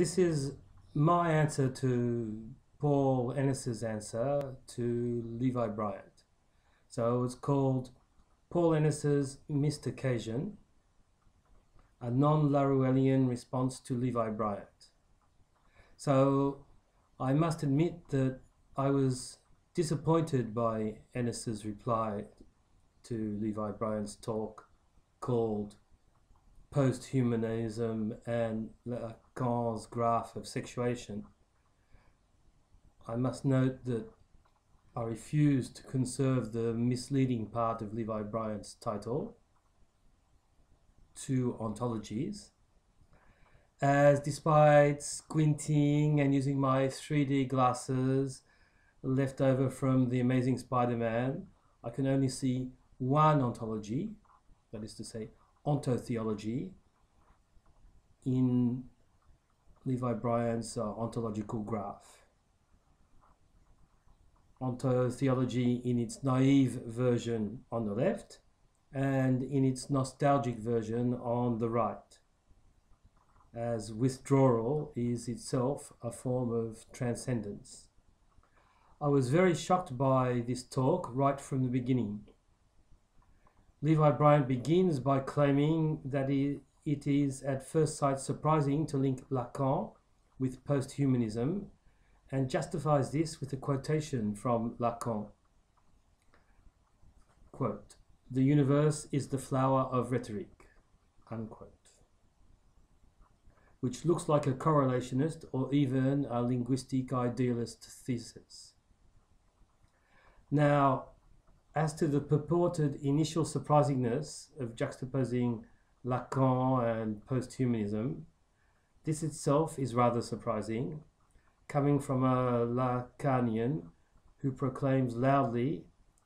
this is my answer to Paul Ennis's answer to Levi Bryant. So it's called Paul Ennis's Missed Occasion, a non-Laruellian response to Levi Bryant. So I must admit that I was disappointed by Ennis's reply to Levi Bryant's talk called Post-Humanism and Lacan's uh, Graph of Sexuation. I must note that I refuse to conserve the misleading part of Levi Bryant's title, Two Ontologies, as despite squinting and using my 3D glasses left over from The Amazing Spider-Man, I can only see one ontology, that is to say, ontotheology, in Levi Bryant's uh, ontological graph. Ontotheology in its naive version on the left and in its nostalgic version on the right, as withdrawal is itself a form of transcendence. I was very shocked by this talk right from the beginning. Levi Bryant begins by claiming that it is at first sight surprising to link Lacan with posthumanism and justifies this with a quotation from Lacan. Quote, the universe is the flower of rhetoric, unquote. Which looks like a correlationist or even a linguistic idealist thesis. Now, as to the purported initial surprisingness of juxtaposing Lacan and posthumanism, this itself is rather surprising, coming from a Lacanian who proclaims loudly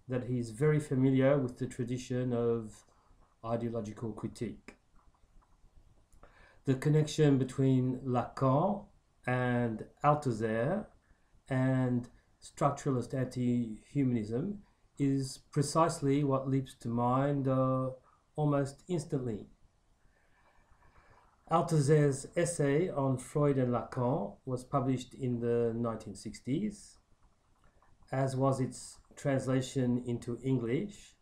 that he is very familiar with the tradition of ideological critique. The connection between Lacan and Althusser and structuralist anti-humanism is precisely what leaps to mind uh, almost instantly. Althusser's essay on Freud and Lacan was published in the 1960s, as was its translation into English,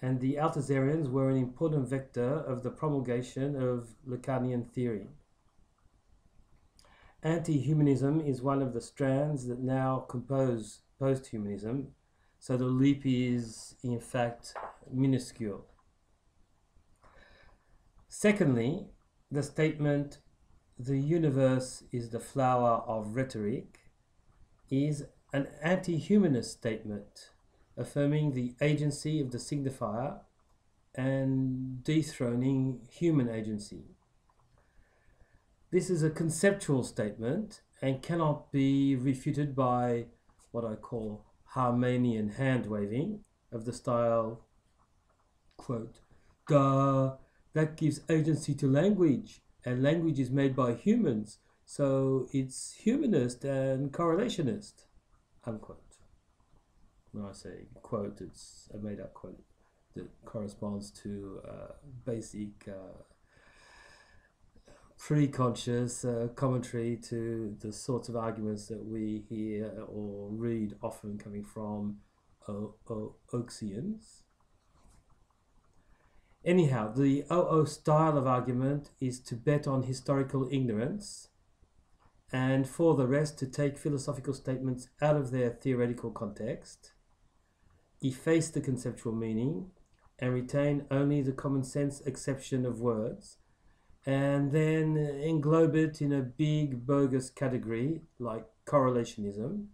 and the Althusserians were an important vector of the promulgation of Lacanian theory. Anti-humanism is one of the strands that now compose post-humanism, so the leap is in fact minuscule. Secondly, the statement, the universe is the flower of rhetoric, is an anti-humanist statement affirming the agency of the signifier and dethroning human agency. This is a conceptual statement and cannot be refuted by what I call Harmanian hand waving of the style, quote, that gives agency to language, and language is made by humans, so it's humanist and correlationist, unquote. When I say quote, it's a made up quote that corresponds to uh, basic uh, pre-conscious uh, commentary to the sorts of arguments that we hear or read often coming from o- o- Oxians. Anyhow, the OO style of argument is to bet on historical ignorance and for the rest to take philosophical statements out of their theoretical context, efface the conceptual meaning, and retain only the common sense exception of words and then englobe it in a big bogus category like correlationism,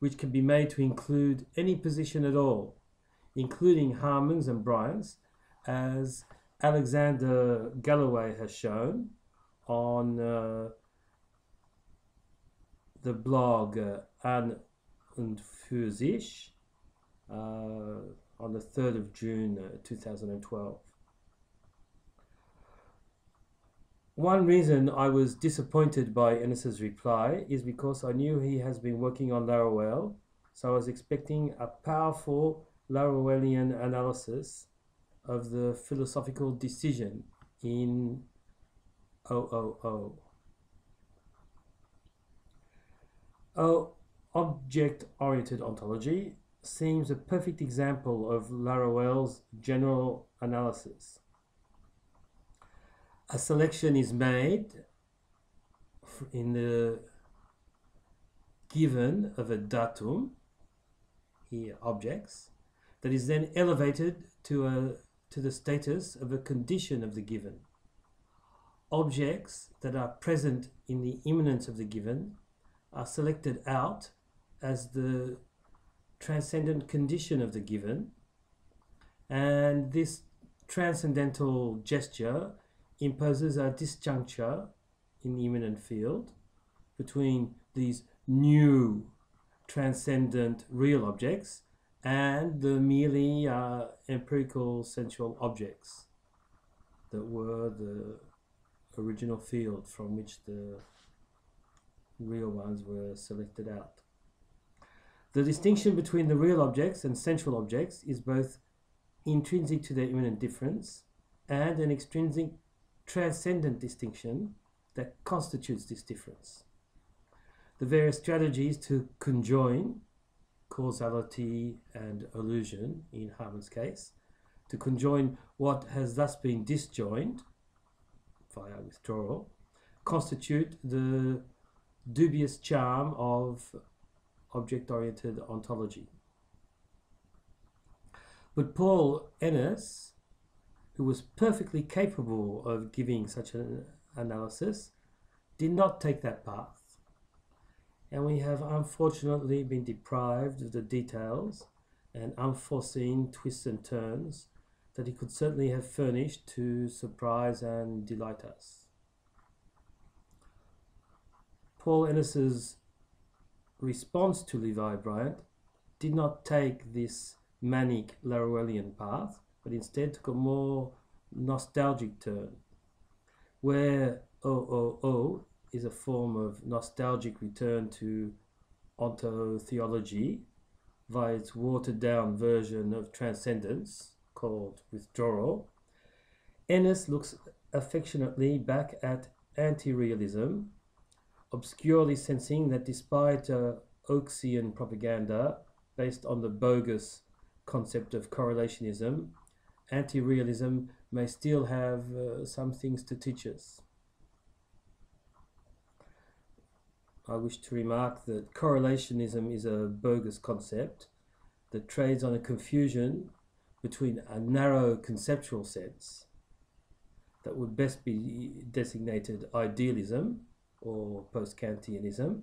which can be made to include any position at all, including Harman's and Bryant's, as Alexander Galloway has shown on uh, the blog uh, An und für uh, on the 3rd of June uh, 2012. One reason I was disappointed by Ennis's reply is because I knew he has been working on Laruelle, so I was expecting a powerful Laruellian analysis of the philosophical decision in OOO. Oh, object-oriented ontology seems a perfect example of Laruelle's general analysis. A selection is made in the given of a datum, here objects, that is then elevated to, a, to the status of a condition of the given. Objects that are present in the immanence of the given are selected out as the transcendent condition of the given, and this transcendental gesture imposes a disjuncture in the immanent field between these new transcendent real objects and the merely uh, empirical sensual objects that were the original field from which the real ones were selected out. The distinction between the real objects and sensual objects is both intrinsic to their immanent difference and an extrinsic transcendent distinction that constitutes this difference. The various strategies to conjoin causality and illusion in Harman's case, to conjoin what has thus been disjoined via withdrawal, constitute the dubious charm of object-oriented ontology. But Paul Ennis, who was perfectly capable of giving such an analysis, did not take that path. And we have unfortunately been deprived of the details and unforeseen twists and turns that he could certainly have furnished to surprise and delight us. Paul Ennis's response to Levi Bryant did not take this manic Laruellian path, but instead took a more nostalgic turn, where OOO is a form of nostalgic return to ontotheology via its watered down version of transcendence called withdrawal. Ennis looks affectionately back at anti realism obscurely sensing that despite uh, Oaksian propaganda based on the bogus concept of correlationism, anti realism may still have uh, some things to teach us. I wish to remark that correlationism is a bogus concept that trades on a confusion between a narrow conceptual sense that would best be designated idealism or post Kantianism,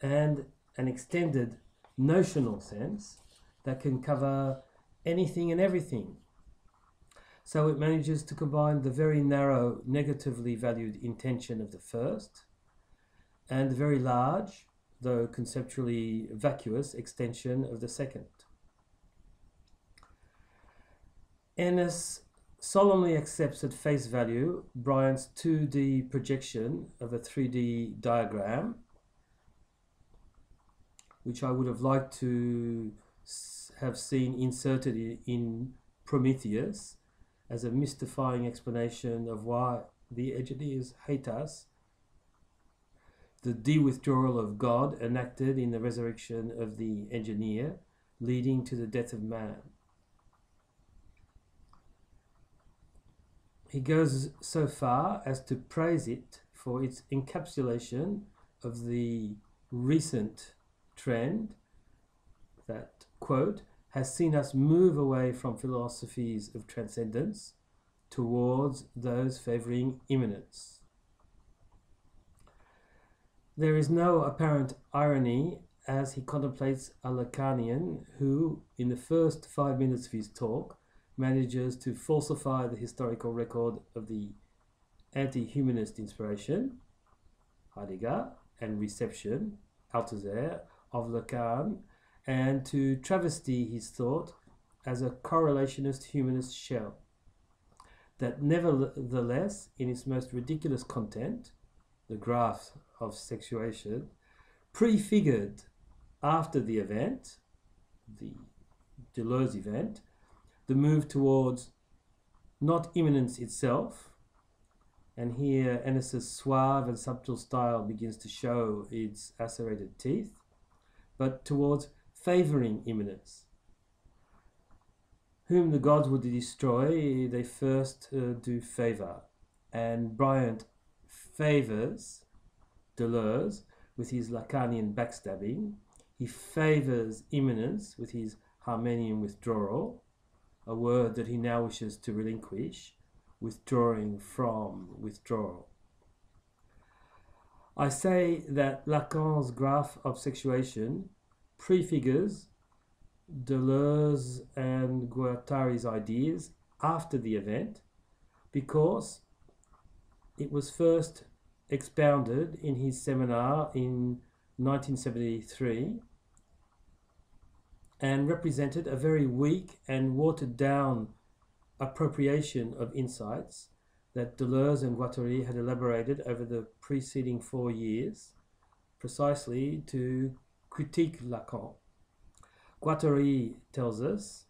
and an extended notional sense that can cover anything and everything. So it manages to combine the very narrow, negatively valued intention of the first and the very large, though conceptually vacuous, extension of the second. Ennis solemnly accepts at face value Bryant's 2D projection of a 3D diagram, which I would have liked to have seen inserted in Prometheus as a mystifying explanation of why the engineers hate us, the de-withdrawal of God enacted in the resurrection of the engineer, leading to the death of man. he goes so far as to praise it for its encapsulation of the recent trend that, quote, has seen us move away from philosophies of transcendence towards those favoring immanence. There is no apparent irony as he contemplates a Lacanian who, in the first five minutes of his talk, manages to falsify the historical record of the anti humanist inspiration, Heidegger, and reception, Althusser, of Lacan, and to travesty his thought as a correlationist humanist shell that nevertheless, in its most ridiculous content, the graph of sexuation, prefigured after the event, the Deleuze event, the move towards not immanence itself, and here Ennis's suave and subtle style begins to show its acerated teeth, but towards favouring immanence. Whom the gods would destroy, they first uh, do favour. And Bryant favours Deleuze with his Lacanian backstabbing. He favours immanence with his Harmanian withdrawal, a word that he now wishes to relinquish, withdrawing from withdrawal. I say that Lacan's graph of sexuation prefigures Deleuze and Guattari's ideas after the event because it was first expounded in his seminar in 1973 and represented a very weak and watered down appropriation of insights that Deleuze and Guattari had elaborated over the preceding four years, precisely to critique Lacan. Guattari tells us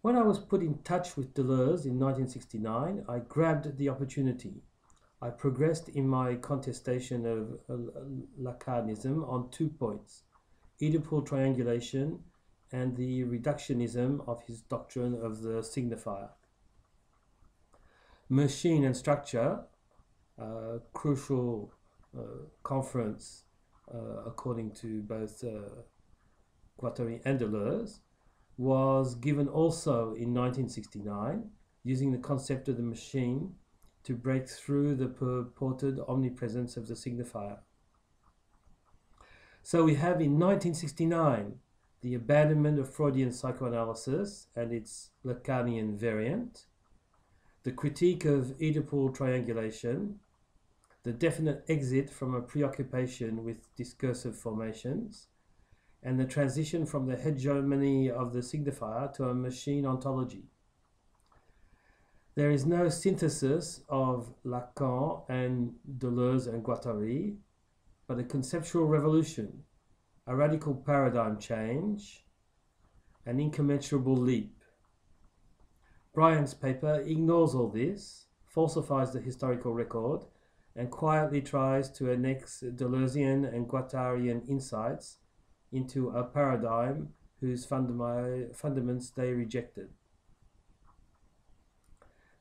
When I was put in touch with Deleuze in 1969, I grabbed the opportunity. I progressed in my contestation of Lacanism on two points Oedipal triangulation and the reductionism of his doctrine of the signifier machine and structure, uh, crucial uh, conference uh, according to both uh, Guattari and Deleuze, was given also in 1969 using the concept of the machine to break through the purported omnipresence of the signifier. So we have in 1969 the abandonment of Freudian psychoanalysis and its Lacanian variant, the critique of Oedipal triangulation, the definite exit from a preoccupation with discursive formations, and the transition from the hegemony of the signifier to a machine ontology. There is no synthesis of Lacan and Deleuze and Guattari, but a conceptual revolution, a radical paradigm change, an incommensurable leap. Bryant's paper ignores all this, falsifies the historical record, and quietly tries to annex Deleuzian and Guattarian insights into a paradigm whose fundaments they rejected.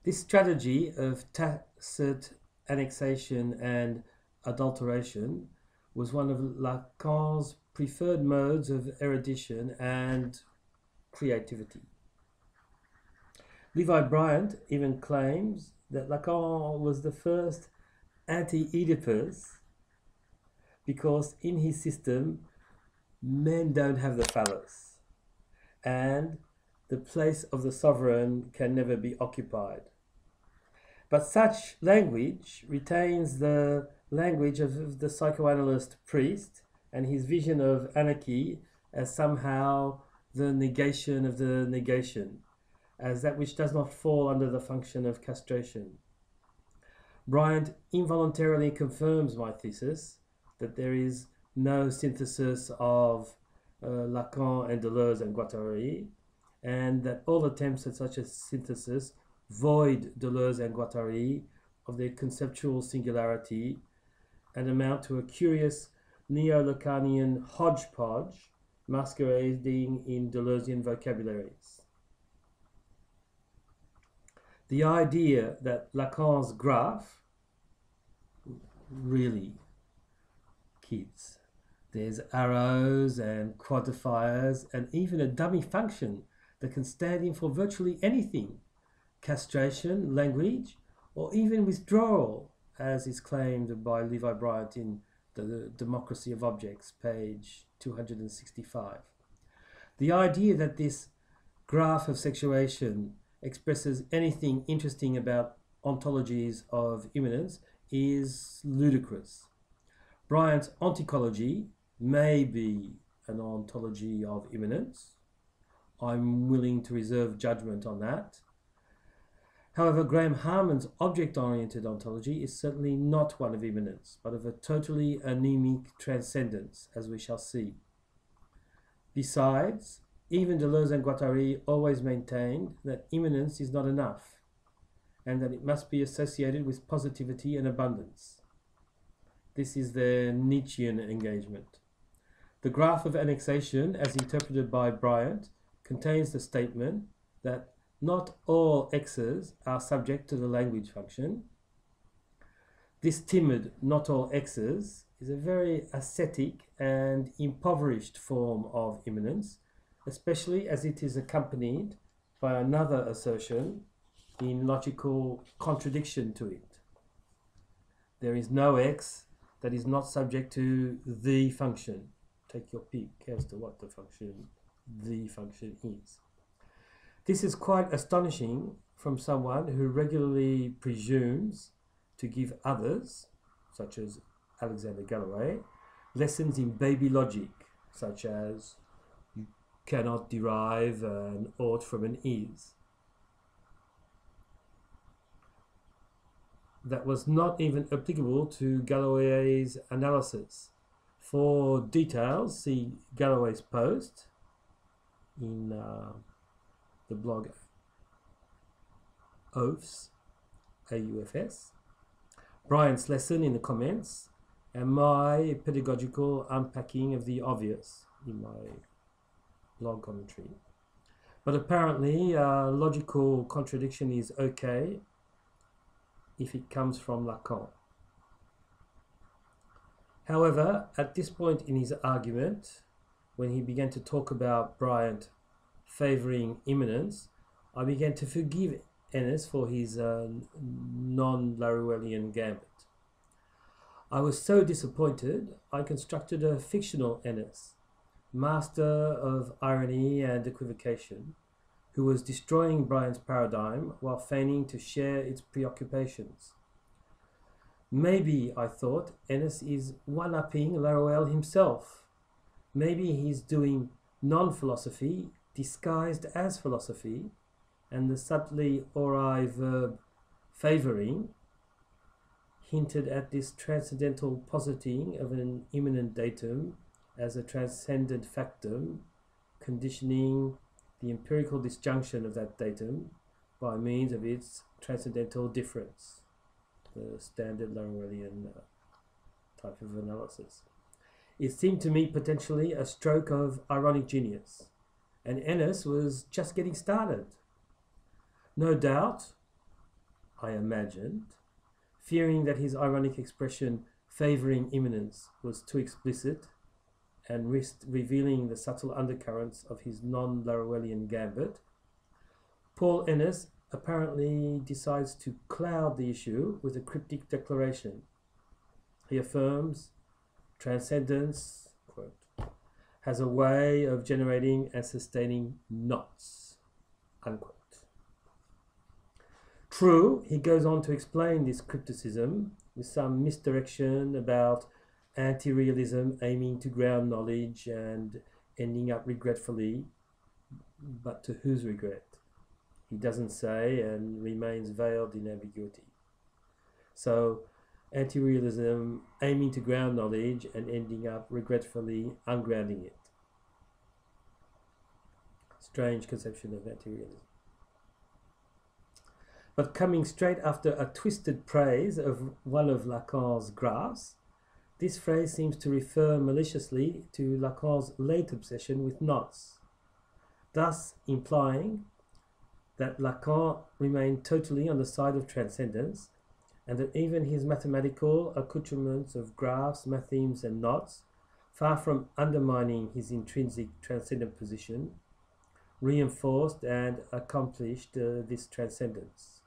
This strategy of tacit annexation and adulteration was one of Lacan's preferred modes of erudition and creativity. Levi Bryant even claims that Lacan was the first anti Oedipus because in his system, men don't have the phallus and the place of the sovereign can never be occupied. But such language retains the language of the psychoanalyst priest and his vision of anarchy as somehow the negation of the negation as that which does not fall under the function of castration. Bryant involuntarily confirms my thesis that there is no synthesis of uh, Lacan and Deleuze and Guattari, and that all attempts at such a synthesis void Deleuze and Guattari of their conceptual singularity and amount to a curious neo-Lacanian hodgepodge masquerading in Deleuzian vocabularies the idea that Lacan's graph really kids. There's arrows and quantifiers and even a dummy function that can stand in for virtually anything castration, language, or even withdrawal, as is claimed by Levi Bryant in The Democracy of Objects, page 265. The idea that this graph of sexuation expresses anything interesting about ontologies of immanence is ludicrous. Bryant's ontology may be an ontology of immanence. I'm willing to reserve judgment on that. However, Graham Harman's object oriented ontology is certainly not one of immanence, but of a totally anemic transcendence, as we shall see. Besides, even Deleuze and Guattari always maintained that immanence is not enough, and that it must be associated with positivity and abundance. This is their Nietzschean engagement. The graph of annexation, as interpreted by Bryant, contains the statement that not all x's are subject to the language function. This timid not all x's is a very ascetic and impoverished form of immanence, especially as it is accompanied by another assertion in logical contradiction to it. There is no x that is not subject to the function. Take your pick as to what the function, the function is. This is quite astonishing from someone who regularly presumes to give others, such as Alexander Galloway, lessons in baby logic, such as cannot derive an ought from an is. That was not even applicable to Galloway's analysis. For details, see Galloway's post in uh, the blog AUFS, AUFS, Bryant's lesson in the comments, and my pedagogical unpacking of the obvious in my blog commentary. But apparently, uh, logical contradiction is okay if it comes from Lacan. However, at this point in his argument, when he began to talk about Bryant favoring immanence, I began to forgive Ennis for his uh, non Laruellian gambit. I was so disappointed, I constructed a fictional Ennis, master of irony and equivocation, who was destroying Bryant's paradigm while feigning to share its preoccupations. Maybe, I thought, Ennis is one upping Laruelle himself. Maybe he's doing non philosophy disguised as philosophy, and the subtly ori verb favouring hinted at this transcendental positing of an immanent datum as a transcendent factum, conditioning the empirical disjunction of that datum by means of its transcendental difference, the standard Laruellian uh, type of analysis. It seemed to me potentially a stroke of ironic genius and Ennis was just getting started. No doubt, I imagined, fearing that his ironic expression favouring immanence was too explicit and revealing the subtle undercurrents of his non Laruellian gambit, Paul Ennis apparently decides to cloud the issue with a cryptic declaration. He affirms transcendence has a way of generating and sustaining knots. Unquote. True, he goes on to explain this crypticism with some misdirection about anti realism aiming to ground knowledge and ending up regretfully, but to whose regret? He doesn't say and remains veiled in ambiguity. So, anti realism aiming to ground knowledge and ending up regretfully ungrounding it. Strange conception of anti realism. But coming straight after a twisted praise of one of Lacan's graphs, this phrase seems to refer maliciously to Lacan's late obsession with knots, thus implying that Lacan remained totally on the side of transcendence and that even his mathematical accoutrements of graphs, mathemes, and knots, far from undermining his intrinsic transcendent position, reinforced and accomplished uh, this transcendence.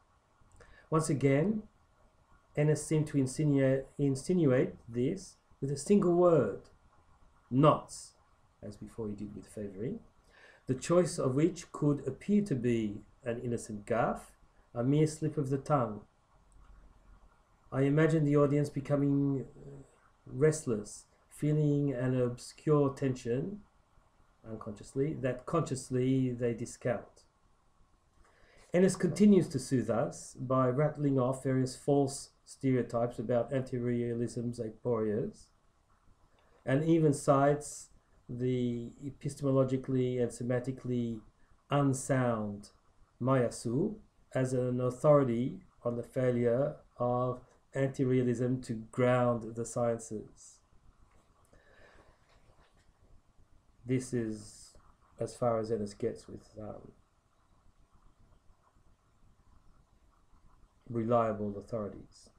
Once again, Ennis seemed to insinuate, insinuate this with a single word, knots, as before he did with favouring, the choice of which could appear to be an innocent gaffe, a mere slip of the tongue, I imagine the audience becoming uh, restless, feeling an obscure tension unconsciously that consciously they discount. Ennis continues to soothe us by rattling off various false stereotypes about anti-realism's aporias, and even cites the epistemologically and semantically unsound Meillassoux as an authority on the failure of anti realism to ground the sciences. this is as far as Ennis gets with um, reliable authorities.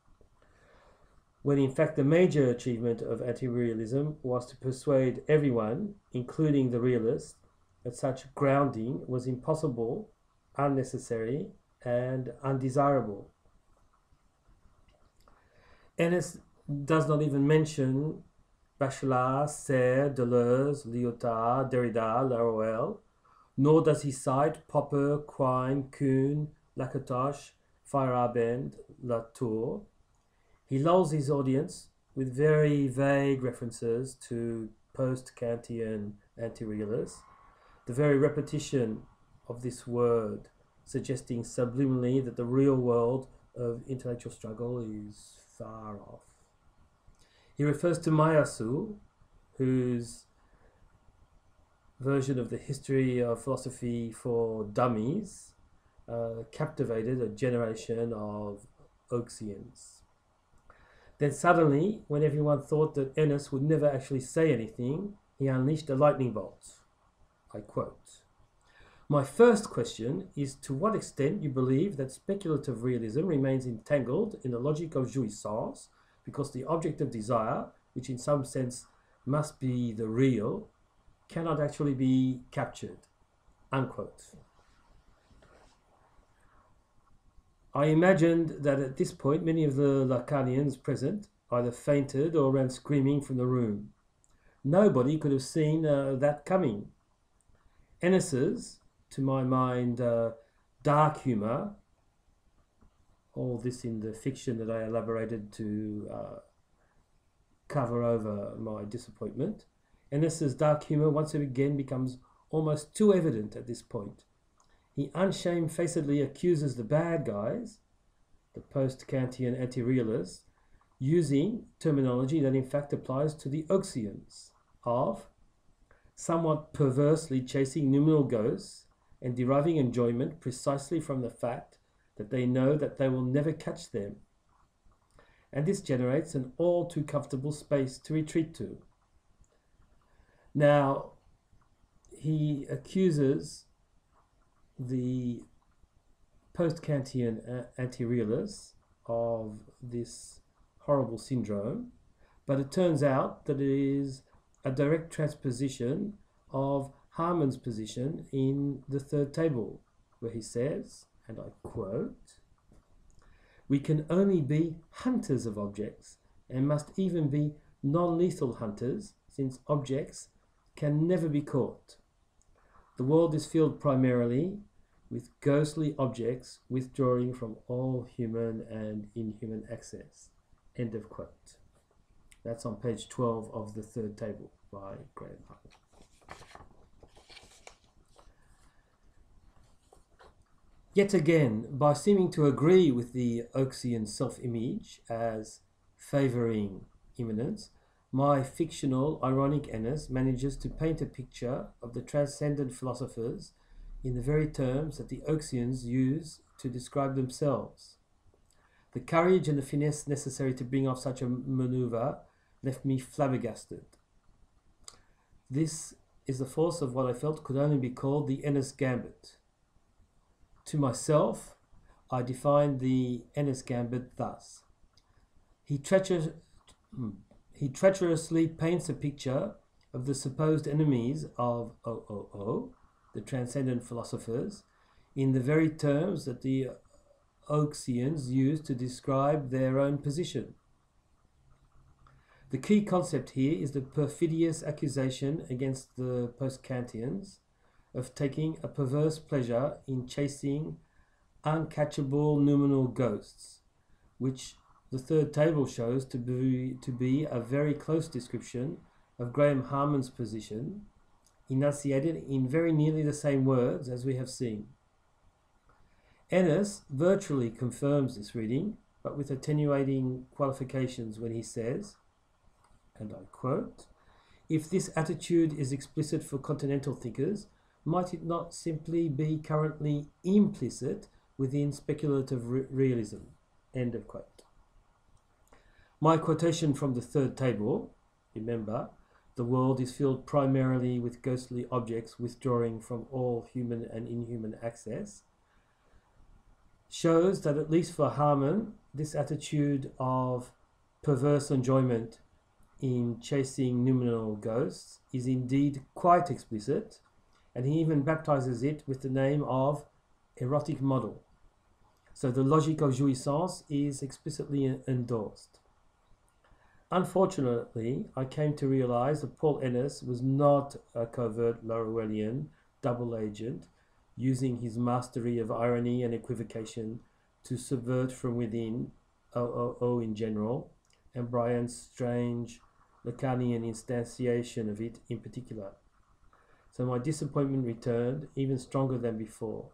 When in fact the major achievement of anti realism was to persuade everyone, including the realists, that such grounding was impossible, unnecessary, and undesirable. Ennis does not even mention Bachelard, Serres, Deleuze, Lyotard, Derrida, Laruelle, nor does he cite Popper, Quine, Kuhn, Lakatos, Feyerabend, Latour. He lulls his audience with very vague references to post Kantian anti realists, the very repetition of this word suggesting subliminally that the real world of intellectual struggle is far off. He refers to Meillassoux, whose version of the history of philosophy for dummies uh, captivated a generation of Oxians. Then suddenly, when everyone thought that Ennis would never actually say anything, he unleashed a lightning bolt. I quote My first question is to what extent you believe that speculative realism remains entangled in the logic of jouissance because the object of desire, which in some sense must be the real, cannot actually be captured. Unquote. I imagined that at this point many of the Lacanians present either fainted or ran screaming from the room. Nobody could have seen uh, that coming. Ennis's, to my mind, uh, dark humour all this in the fiction that I elaborated to uh, cover over my disappointment. Ennis's dark humour once again becomes almost too evident at this point. He unshamefacedly accuses the bad guys, the post Kantian anti realists, using terminology that in fact applies to the Oxians, of somewhat perversely chasing noumenal ghosts and deriving enjoyment precisely from the fact that they know that they will never catch them. And this generates an all too comfortable space to retreat to. Now, he accuses the post Kantian anti realists of this horrible syndrome, but it turns out that it is a direct transposition of Harman's position in the third table, where he says, and I quote, we can only be hunters of objects and must even be non lethal hunters since objects can never be caught. The world is filled primarily with ghostly objects withdrawing from all human and inhuman access. End of quote. That's on page 12 of the third table by Graham. Yet again, by seeming to agree with the Oxian self image as favouring immanence, my fictional, ironic Ennis manages to paint a picture of the transcendent philosophers in the very terms that the Oxians use to describe themselves. The courage and the finesse necessary to bring off such a maneuver left me flabbergasted. This is the force of what I felt could only be called the Ennis Gambit. To myself, I defined the Ennis Gambit thus. He, treacher- hmm, he treacherously paints a picture of the supposed enemies of OOO, the transcendent philosophers, in the very terms that the Oxians use to describe their own position. The key concept here is the perfidious accusation against the post Kantians of taking a perverse pleasure in chasing uncatchable noumenal ghosts, which the third table shows to be, to be a very close description of Graham Harman's position, enunciated in very nearly the same words as we have seen. Ennis virtually confirms this reading, but with attenuating qualifications when he says, and I quote, if this attitude is explicit for continental thinkers, might it not simply be currently implicit within speculative re realism? End of quote. My quotation from the third table, remember, the world is filled primarily with ghostly objects withdrawing from all human and inhuman access, shows that at least for Harman, this attitude of perverse enjoyment in chasing noumenal ghosts is indeed quite explicit, and he even baptizes it with the name of erotic model. So the logic of jouissance is explicitly endorsed. Unfortunately, I came to realize that Paul Ennis was not a covert Laruellian double agent using his mastery of irony and equivocation to subvert from within OOO in general, and Bryant's strange Lacanian instantiation of it in particular. So my disappointment returned even stronger than before.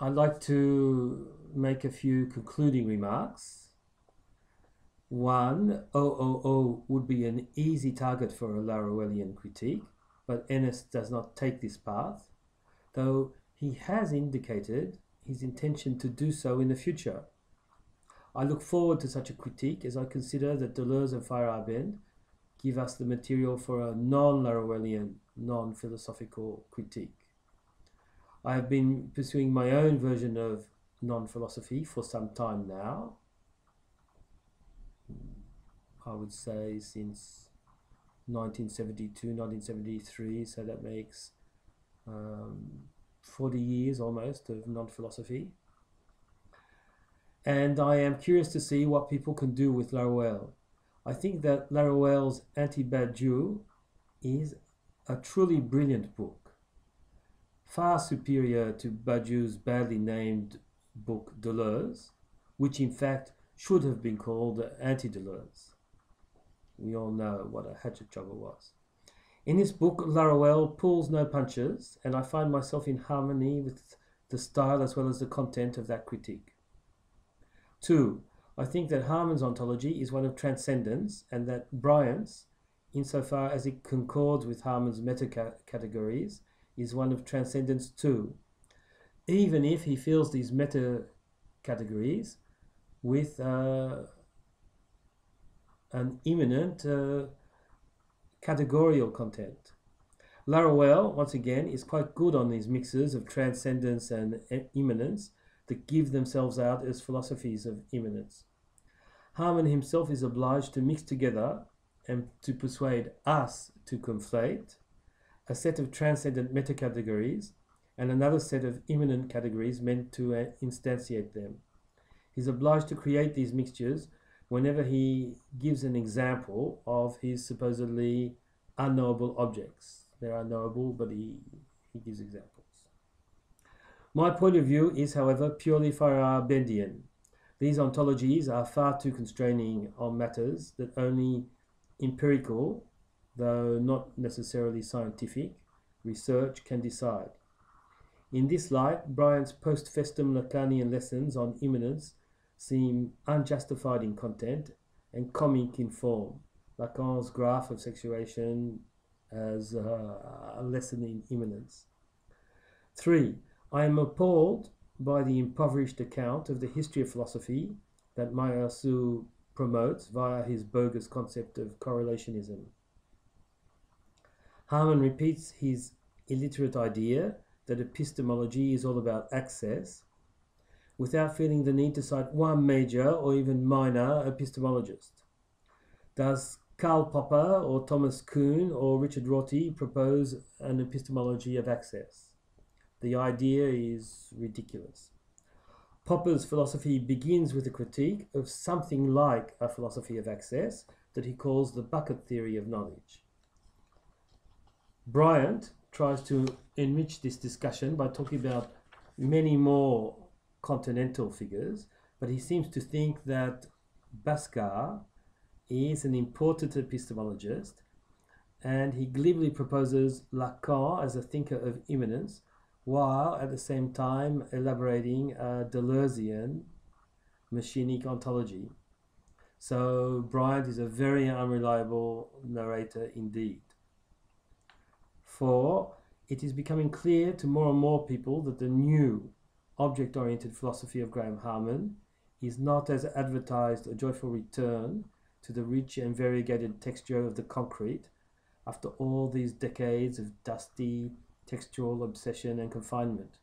I'd like to make a few concluding remarks. One, OOO would be an easy target for a Laruellian critique, but Ennis does not take this path, though he has indicated his intention to do so in the future. I look forward to such a critique as I consider that Deleuze and Feyerabend give us the material for a non Laruellian, non philosophical critique. I have been pursuing my own version of non philosophy for some time now. I would say since 1972, 1973, so that makes um, 40 years almost of non philosophy. And I am curious to see what people can do with Laruelle. I think that Laruelle's Anti Badiou is a truly brilliant book far superior to Badiou's badly named book Deleuze, which in fact should have been called Anti Deleuze. We all know what a hatchet jobber was. In this book, Laruelle pulls no punches, and I find myself in harmony with the style as well as the content of that critique. Two, I think that Harman's ontology is one of transcendence, and that Bryant's, insofar as it concords with Harman's meta categories, is one of transcendence too, even if he fills these meta categories with uh, an immanent uh, categorical content. Laruelle, once again, is quite good on these mixes of transcendence and immanence that give themselves out as philosophies of immanence. Harman himself is obliged to mix together and to persuade us to conflate a set of transcendent metacategories, and another set of immanent categories meant to uh, instantiate them. He's obliged to create these mixtures whenever he gives an example of his supposedly unknowable objects. They are knowable, but he, he gives examples. My point of view is, however, purely Feyerabendian. These ontologies are far too constraining on matters that only empirical though not necessarily scientific, research can decide. In this light, Bryant's post festum Lacanian lessons on immanence seem unjustified in content and comic in form. Lacan's graph of sexuation as uh, a lesson in immanence. 3. I am appalled by the impoverished account of the history of philosophy that Meillassoux promotes via his bogus concept of correlationism. Harman repeats his illiterate idea that epistemology is all about access without feeling the need to cite one major or even minor epistemologist. Does Karl Popper or Thomas Kuhn or Richard Rorty propose an epistemology of access? The idea is ridiculous. Popper's philosophy begins with a critique of something like a philosophy of access that he calls the bucket theory of knowledge. Bryant tries to enrich this discussion by talking about many more continental figures, but he seems to think that Bhaskar is an important epistemologist, and he glibly proposes Lacan as a thinker of immanence, while at the same time elaborating a Deleuzian machinic ontology. So Bryant is a very unreliable narrator indeed. For it is becoming clear to more and more people that the new object oriented philosophy of Graham Harman is not as advertised a joyful return to the rich and variegated texture of the concrete after all these decades of dusty textual obsession and confinement.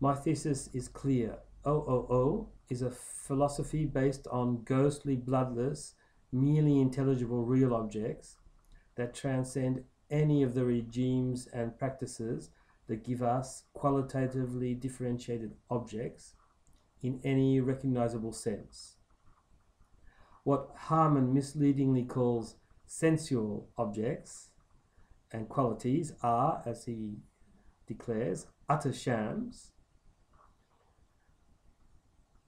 My thesis is clear. OOO is a philosophy based on ghostly, bloodless, merely intelligible real objects that transcend any of the regimes and practices that give us qualitatively differentiated objects in any recognizable sense. What Harman misleadingly calls sensual objects and qualities are, as he declares, utter shams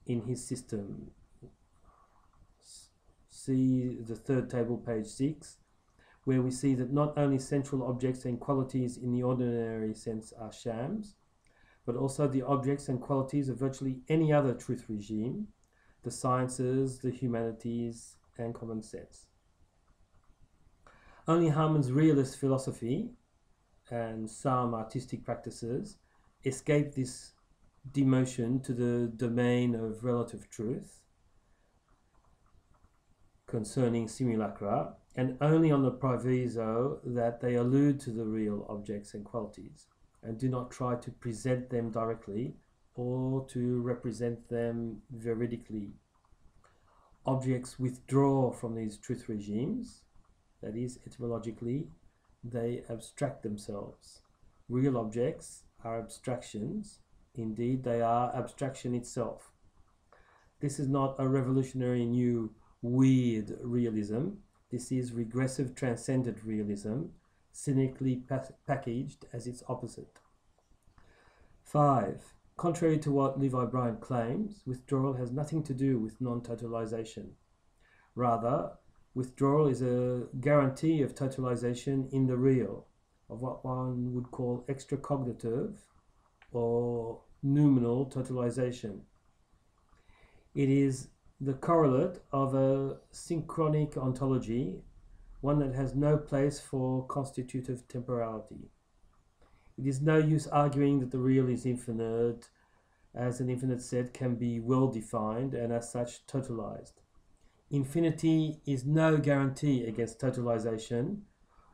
in his system. See the third table, page 6, where we see that not only sensual objects and qualities in the ordinary sense are shams, but also the objects and qualities of virtually any other truth regime, the sciences, the humanities, and common sense. Only Harman's realist philosophy and some artistic practices escape this demotion to the domain of relative truth concerning simulacra, and only on the proviso that they allude to the real objects and qualities, and do not try to present them directly or to represent them veridically. Objects withdraw from these truth regimes, that is, etymologically, they abstract themselves. Real objects are abstractions, indeed, they are abstraction itself. This is not a revolutionary new weird realism. This is regressive transcendent realism, cynically pa- packaged as its opposite. 5. Contrary to what Levi Bryant claims, withdrawal has nothing to do with non totalization. Rather, withdrawal is a guarantee of totalization in the real, of what one would call extracognitive or noumenal totalization. It is the correlate of a synchronic ontology, one that has no place for constitutive temporality. It is no use arguing that the real is infinite, as an infinite set can be well defined and as such totalized. Infinity is no guarantee against totalization,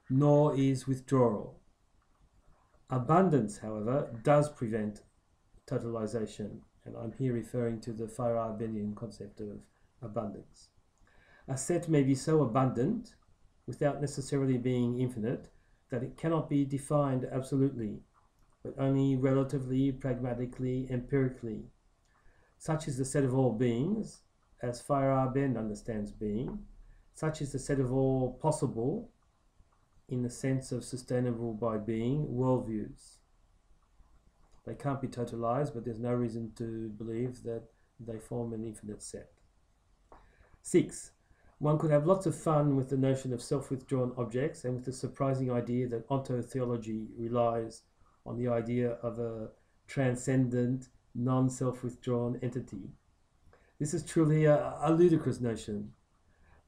nor is withdrawal. Abundance, however, does prevent totalization and I'm here referring to the Feyerabend concept of abundance. A set may be so abundant, without necessarily being infinite, that it cannot be defined absolutely, but only relatively, pragmatically, empirically. Such is the set of all beings, as Feyerabend understands being. Such is the set of all possible, in the sense of sustainable by being, worldviews. They can't be totalized, but there's no reason to believe that they form an infinite set. Six, one could have lots of fun with the notion of self withdrawn objects and with the surprising idea that ontotheology relies on the idea of a transcendent, non self withdrawn entity. This is truly a, a ludicrous notion.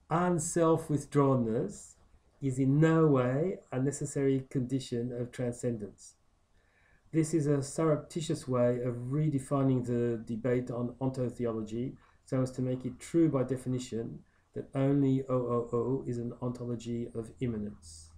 Unself withdrawnness is in no way a necessary condition of transcendence. This is a surreptitious way of redefining the debate on ontotheology so as to make it true by definition that only OOO is an ontology of immanence.